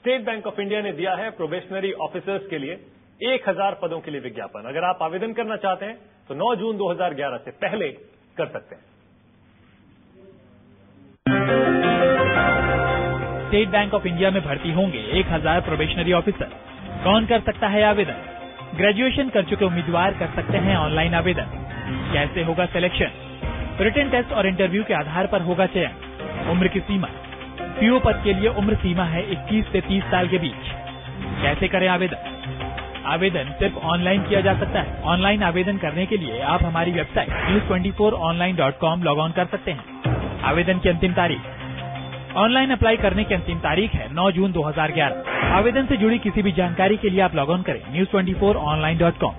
State bank of India ने दिया है प्रोबेशनरी ऑफिसर्स के लिए एक हज़ार पदों के लिए विज्ञापन। अगर आप आवेदन करना चाहते हैं तो 9 जून 2011 से पहले कर सकते हैं। स्टेट बैंक ऑफ़ इंडिया में भर्ती होंगे एक हज़ार प्रोबेशनरी ऑफिसर। कौन कर सकता है आवेदन? ग्रेजुएशन कर चुके उम्मीदवार कर सकते हैं ऑनलाइन आवेदन। कैसे होगा सिलेक्शन? रिटर्न टेस्ट और इंटरव्यू के आधार पर होगा चयन। उम्र की सीमा? पीओ पद के लिए उम्र सीमा है 21 से 30 साल के बीच। कैसे करें आवेदन? आवेदन सिर्फ़ ऑनलाइन किया जा सकता है। ऑनलाइन आवेदन करने के लिए आप हमारी website news twenty four online dot com log on कर सकते हैं। आवेदन की अंतिम तारीख। ऑनलाइन अप्लाई करने की अंतिम तारीख है 9 जून 2011 आवेदन से जुड़ी किसी भी जानकारी के लिए आप लॉग ऑन करें news twenty four online dot com